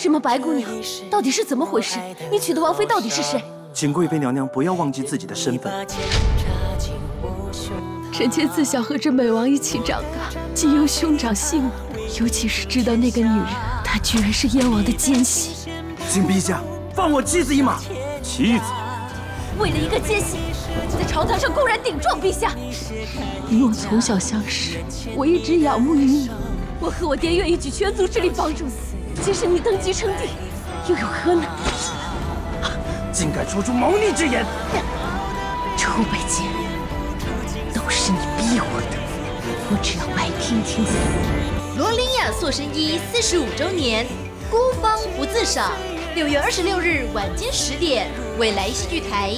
什么白姑娘，到底是怎么回事？你娶的王妃到底是谁？请贵妃娘娘不要忘记自己的身份。臣妾自小和这美王一起长大，既由兄长信我，尤其是知道那个女人，她居然是燕王的奸细。请陛下放我妻子一马。妻子？为了一个奸细，在朝堂上公然顶撞陛下。你我从小相识，我一直仰慕于你，我和我爹愿意举全族之力帮助你。即使你登基称帝，又有何难？竟敢说出谋逆之言！楚北京，都是你逼我的，我只要白天天死。罗琳亚塑身衣四十五周年，孤芳不自赏。六月二十六日晚间十点，未来戏剧台。